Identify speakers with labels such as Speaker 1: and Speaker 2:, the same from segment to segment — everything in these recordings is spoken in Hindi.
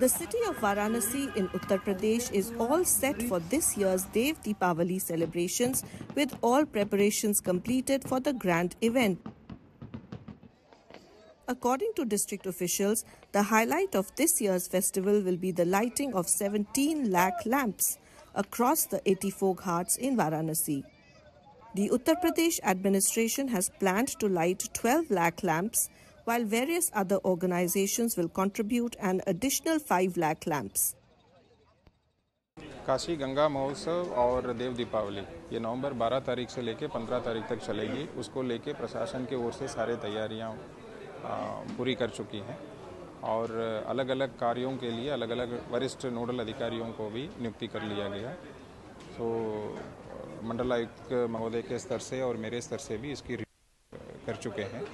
Speaker 1: The city of Varanasi in Uttar Pradesh is all set for this year's Dev Deepavali celebrations with all preparations completed for the grand event. According to district officials, the highlight of this year's festival will be the lighting of 17 lakh lamps across the 84 ghats in Varanasi. The Uttar Pradesh administration has planned to light 12 lakh lamps while various other organizations will contribute an additional 5 lakh lamps.
Speaker 2: Kashi Ganga महोत्सव और देव दीपावली, ये नवंबर 12 तारीख से लेकर 15 तारीख तक चलेगी। उसको लेके प्रशासन की ओर से सारे तैयारियाँ पूरी कर चुकी हैं और अलग अलग कार्यों के लिए अलग अलग वरिष्ठ नोडल अधिकारियों को भी नियुक्ति कर लिया गया। तो मंडलायुक्त महोदय के स्तर से और मेरे स्तर से भी इसकी कर चुके हैं।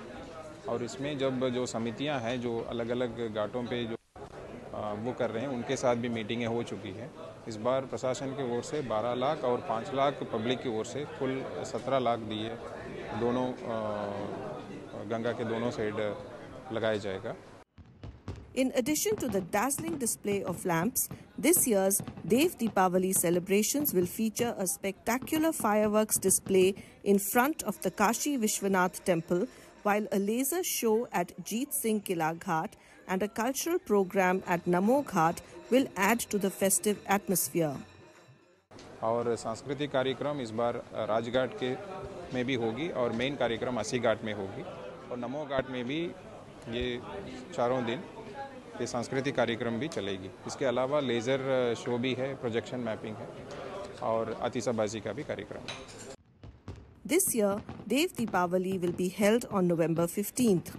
Speaker 2: और इसमें जब जो समितियाँ हैं जो अलग अलग घाटों पे जो वो कर रहे हैं उनके साथ भी मीटिंगें हो चुकी हैं इस बार प्रशासन की ओर से 12 लाख और 5 लाख पब्लिक की ओर से कुल 17 लाख दिए दोनों गंगा के दोनों साइड लगाया जाएगा
Speaker 1: In addition to the dazzling display of lamps, this year's Dev Deepavali celebrations will feature a spectacular fireworks display in front of the Kashi Vishwanath temple, while a laser show at Jeet Singh Kila Ghat and a cultural program at Namo Ghat will add to the festive atmosphere.
Speaker 2: और सांस्कृतिक कार्यक्रम इस बार राजघाट के में भी होगी और मेन कार्यक्रम असी घाट में होगी। और नमो घाट में भी ये चारों दिन ये सांस्कृतिक कार्यक्रम भी चलेगी। इसके अलावा लेज़र शो भी है, प्रोजेक्शन मैपिंग है और आतिशाबाजी का भी कार्यक्रम है।
Speaker 1: This year, Dev Deepavali will be held on November 15th.